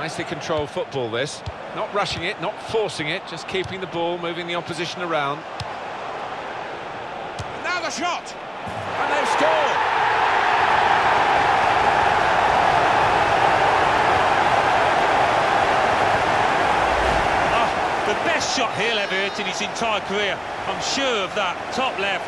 Nicely controlled football, this. Not rushing it, not forcing it, just keeping the ball, moving the opposition around. Now the shot! And they've scored! Ah, the best shot he'll ever hit in his entire career. I'm sure of that. Top left,